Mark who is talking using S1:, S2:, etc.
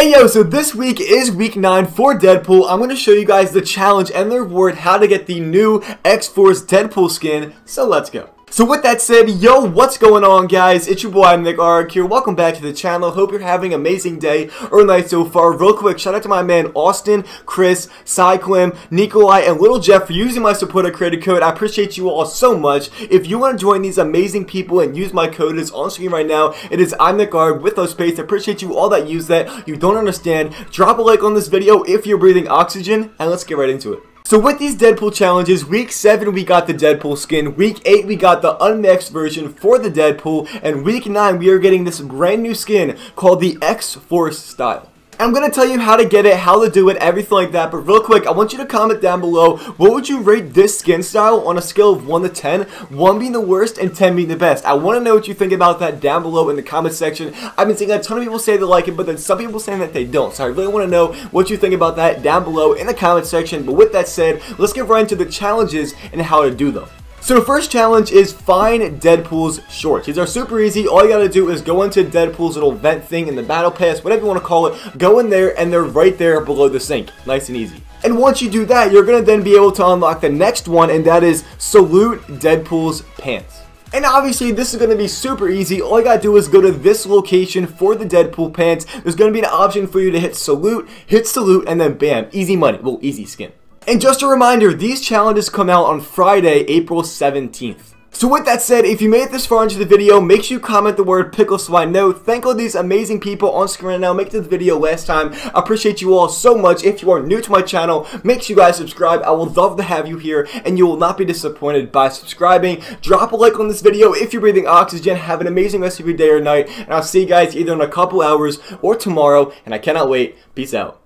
S1: Hey yo, so this week is week 9 for Deadpool. I'm going to show you guys the challenge and the reward how to get the new X-Force Deadpool skin, so let's go. So with that said, yo, what's going on guys? It's your boy NickArg here. Welcome back to the channel. Hope you're having an amazing day or night so far. Real quick, shout out to my man Austin, Chris, Cyclim, Nikolai, and Little Jeff for using my supporter credit code. I appreciate you all so much. If you want to join these amazing people and use my code, it's on screen right now. It is I'm NickArg with those space. I appreciate you all that use that. You don't understand. Drop a like on this video if you're breathing oxygen, and let's get right into it. So with these Deadpool challenges, week 7 we got the Deadpool skin, week 8 we got the unmasked version for the Deadpool, and week 9 we are getting this brand new skin called the X-Force style. I'm going to tell you how to get it, how to do it, everything like that. But real quick, I want you to comment down below, what would you rate this skin style on a scale of 1 to 10? 1 being the worst and 10 being the best. I want to know what you think about that down below in the comment section. I've been seeing a ton of people say they like it, but then some people saying that they don't. So I really want to know what you think about that down below in the comment section. But with that said, let's get right into the challenges and how to do them. So the first challenge is find Deadpool's shorts. These are super easy. All you gotta do is go into Deadpool's little vent thing in the battle pass, whatever you want to call it. Go in there and they're right there below the sink. Nice and easy. And once you do that, you're gonna then be able to unlock the next one and that is salute Deadpool's pants. And obviously, this is going to be super easy. All you got to do is go to this location for the Deadpool pants. There's going to be an option for you to hit salute, hit salute, and then bam, easy money. Well, easy skin. And just a reminder, these challenges come out on Friday, April 17th. So with that said, if you made it this far into the video, make sure you comment the word pickle so I know. Thank all these amazing people on screen right now making this video last time. I appreciate you all so much. If you are new to my channel, make sure you guys subscribe. I would love to have you here and you will not be disappointed by subscribing. Drop a like on this video if you're breathing oxygen. Have an amazing rest of your day or night. And I'll see you guys either in a couple hours or tomorrow. And I cannot wait. Peace out.